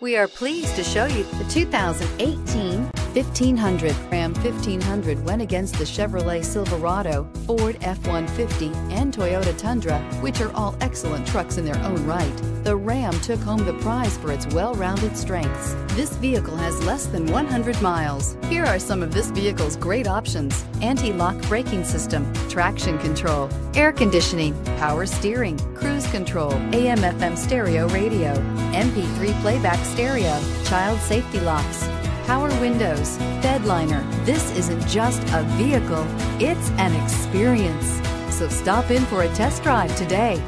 We are pleased to show you the 2018 1500. Ram 1500 went against the Chevrolet Silverado, Ford F-150, and Toyota Tundra, which are all excellent trucks in their own right. The Ram took home the prize for its well-rounded strengths. This vehicle has less than 100 miles. Here are some of this vehicle's great options. Anti-lock braking system, traction control, air conditioning, power steering, cruise control, AM FM stereo radio, MP3 playback stereo, child safety locks, power windows, bedliner. This isn't just a vehicle, it's an experience. So stop in for a test drive today.